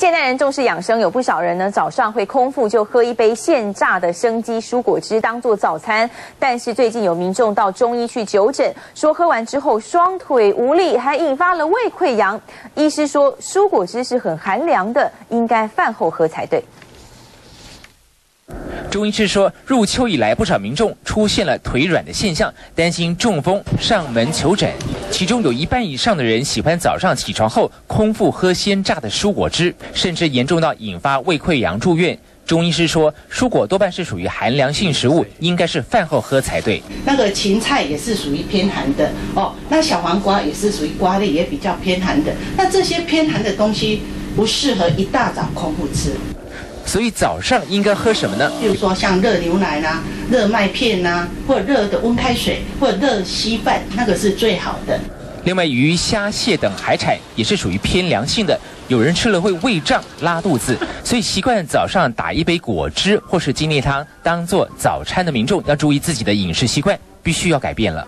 现代人重视养生，有不少人呢早上会空腹就喝一杯现榨的生机蔬果汁当做早餐。但是最近有民众到中医去就诊，说喝完之后双腿无力，还引发了胃溃疡。医师说蔬果汁是很寒凉的，应该饭后喝才对。中医师说，入秋以来，不少民众出现了腿软的现象，担心中风，上门求诊。其中有一半以上的人喜欢早上起床后空腹喝鲜榨的蔬果汁，甚至严重到引发胃溃疡住院。中医师说，蔬果多半是属于寒凉性食物，应该是饭后喝才对。那个芹菜也是属于偏寒的哦，那小黄瓜也是属于瓜类，也比较偏寒的。那这些偏寒的东西不适合一大早空腹吃。所以早上应该喝什么呢？比如说像热牛奶啦、热麦片呐，或热的温开水，或热稀饭，那个是最好的。另外，鱼虾蟹等海产也是属于偏凉性的，有人吃了会胃胀、拉肚子，所以习惯早上打一杯果汁或是精力汤当做早餐的民众，要注意自己的饮食习惯，必须要改变了。